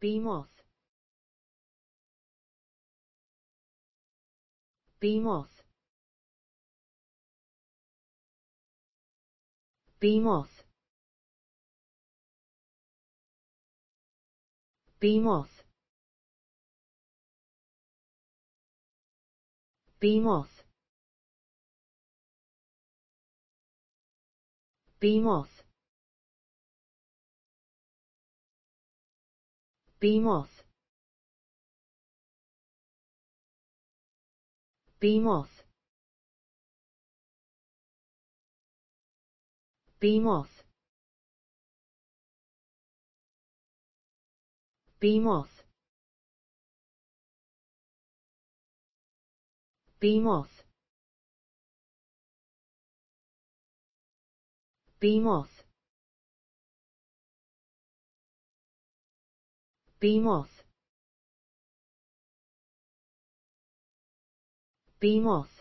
Behemoth. Behemoth. Behemoth. Behemoth. Behemoth. Behemoth. Behemoth Behemoth Behemoth Behemoth Behemoth Behemoth Behemoth. Behemoth.